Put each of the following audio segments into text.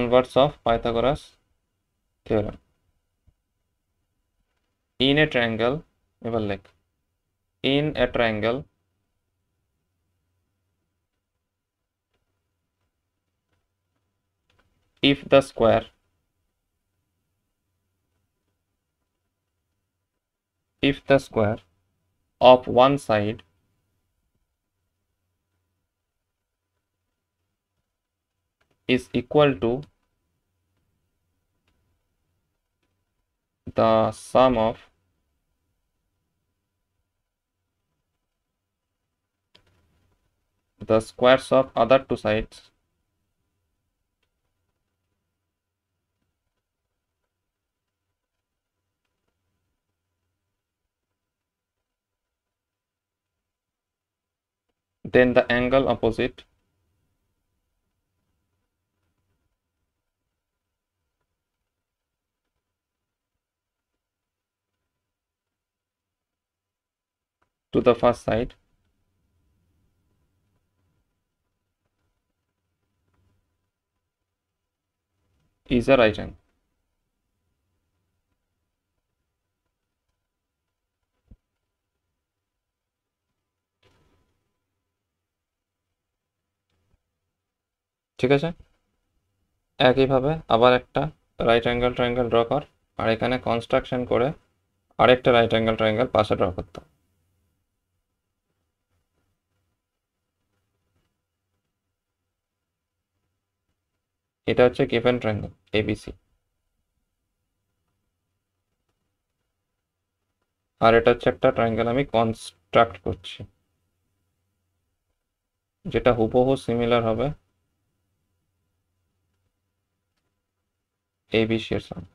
converse of Pythagoras theorem. In a triangle, এবার লেখ in a triangle if the square if the square of one side is equal to the sum of the squares of other two sides. Then the angle opposite to the first side. Is a right angle. ঠিক আছে? একইভাবে আবার একটা right angle triangle draw কর, আর এখানে construction করে আরেকটা right angle triangle পাশে ড্র করতে এটা হচ্ছে গিভেন ট্রায়াঙ্গেল, এবিসি। আর এটা হচ্ছে একটা ট্রায়াঙ্গেল আমি কনস্ট্রাক্ট করছি, যেটা হুবহু সিমিলার হবে এবিসি এর সঙ্গে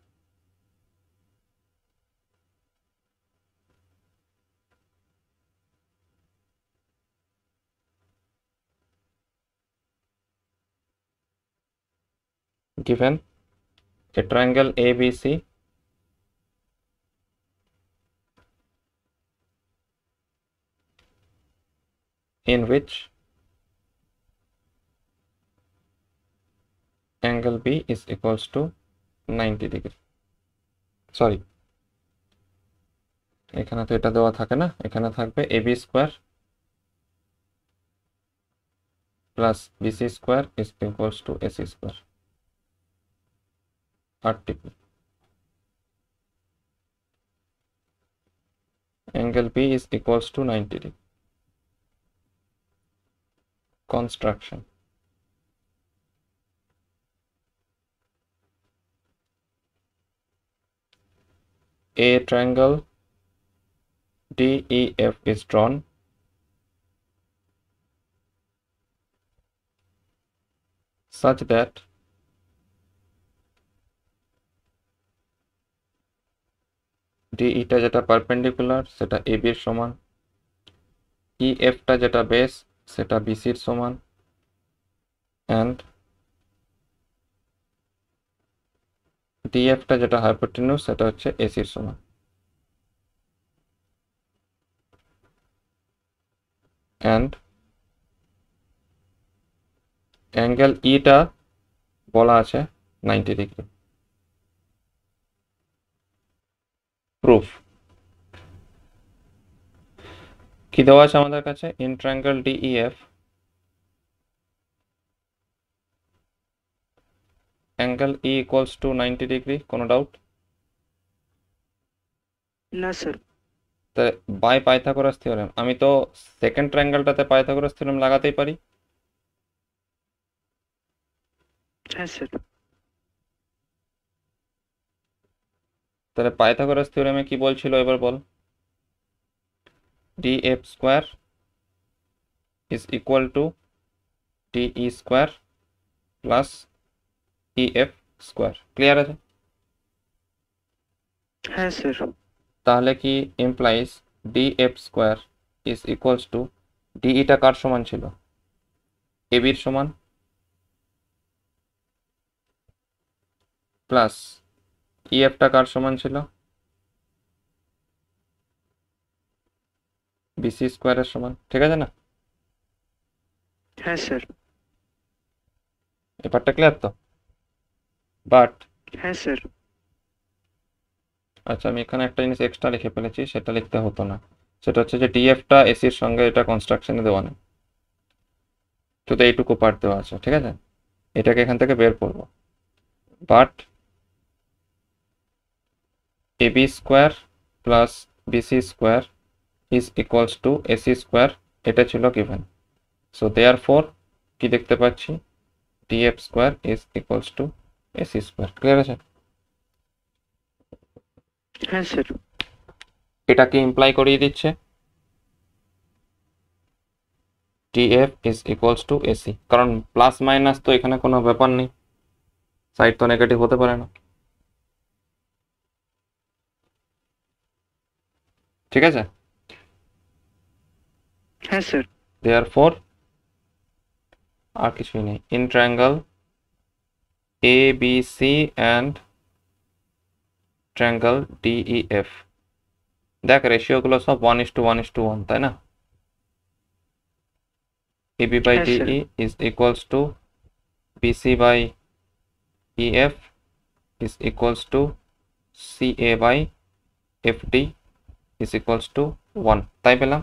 given a triangle ABC in which angle B is equals to 90 degree. Sorry এখানে তো এটা দেওয়া থাকে না। এখানে থাকবে AB square plus BC square is equals to AC square RTP. Angle B is equals to 90 degree. Construction. A triangle DEF is drawn. Such that ডিইটা যেটা পারপেন্ডিকুলার সেটা এ এর সমান। ই এফটা যেটা বেস সেটা বিসির সমান। অ্যান্ড ডিএফটা যেটা হাইপোটেনিউস সেটা হচ্ছে এসির সমান। অ্যান্ড অ্যাঙ্গেল ইটা বলা আছে নাইনটি ডিগ্রি প্রুফ কি দেওয়া আছে আমাদের কাছে? In triangle DEF angle E equals to ninety degree কোনো ডাউট না স্যার তা বাই পাইথাগোরাস থিওরেম আমি তো সেকেন্ড ট্রায়াঙ্গেলটাতে পাইথাগোরাস থিওরেম লাগাতেই পারি। হ্যাঁ স্যার তাহলে পাইথাগোরাস থিওরেমে কি বলছিল এবার বল? D F square is equal to D E square plus E F square clear আছে? হ্যাঁ স্যার তাহলে কি implies D F square is equals to D ডিইটা কার সমান ছিল? এবির সমান। প্লাস ইএফটা কার সমান ছিল? বিসি স্কোয়ারের সমান ঠিক আছে না? হ্যাঁ স্যার এবারটা ক্লিয়ার তো? বাট হ্যাঁ স্যার আচ্ছা আমি এখানে একটা জিনিস এক্সট্রা লিখে ফেলেছি সেটা লিখতে হতো না। সেটা হচ্ছে যে ডিএফটা এসির সঙ্গে এটা কনস্ট্রাকশনে দেওয়া নেই। শুধু এইটুকু পার্ট দেওয়া আছে ঠিক আছে? এটাকে এখান থেকে বের করব। But AB square plus BC square is equals to AC square এটা ছিল গিভেন সো দেয়ার ফোর কি দেখতে পাচ্ছি? DF square is equals to AC square clear আছে? হ্যাঁ স্যার এটা কি ইমপ্লাই করিয়ে দিচ্ছে। DF is equals to AC কারণ প্লাস মাইনাস তো এখানে কোনো ব্যাপার নেই। সাইড তো নেগেটিভ হতে পারে না। ঠিক আছে হ্যাঁ স্যার দেয়ার ফোর আর কিছুই নেই in triangle A B C and triangle DEF দেখ রেশিওগুলো সব one is to one is to one তাই না AB by Yes, sir. DE is equals to BC by EF is equals to CA by FD is equals to one তাই পেলাম?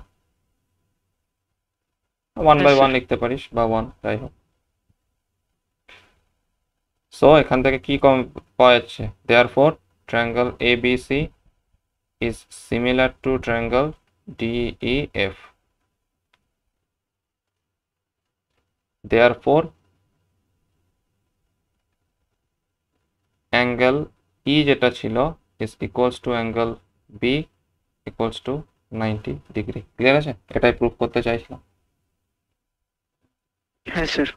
One Yes, by sir. One লিখতে পারিস বা one যাই হোক। So এখান থেকে কি কম পাওয়া যাচ্ছে? Therefore triangle A B C is similar to triangle DEF therefore angle E যেটা ছিল is equals to angle B equals to ninety degree clear আছে? এটাই প্রুভ করতে চাইছিলাম। হ্যাঁ স্যার